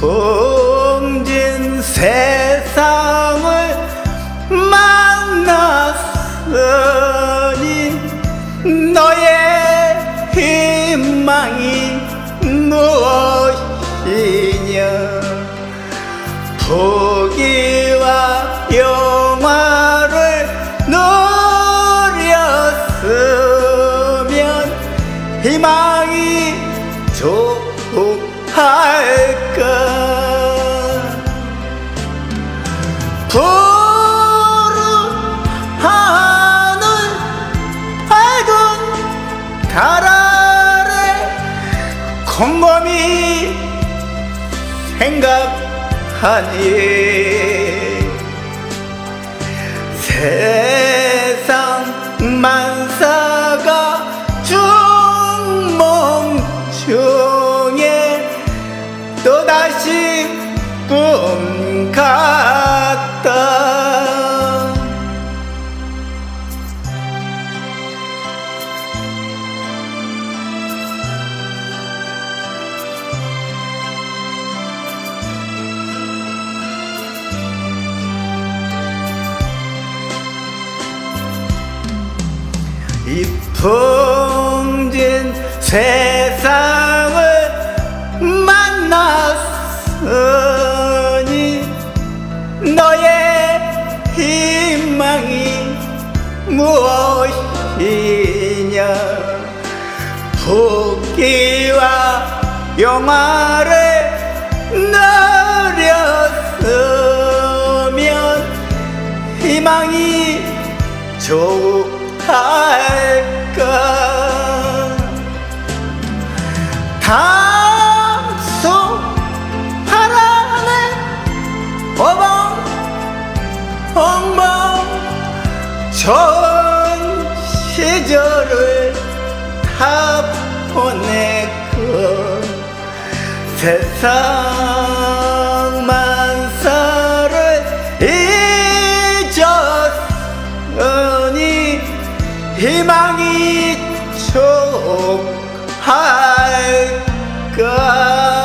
풍진 세상을 만났으니 너의 희망이 무엇이냐? 부귀와 영화를 누렸으면 희망이 좋할 곰곰이 생각하니 세상 만사가 중몽 중에 또다시 꿈같 이 풍진 세상을 만났으니 너의 희망이 무엇이냐? 복귀와 영화를 누렸으면 희망이 좋 할까? 파란에 어방 엉망 좋은 시절을 다 보내고 세상 희망이 족할까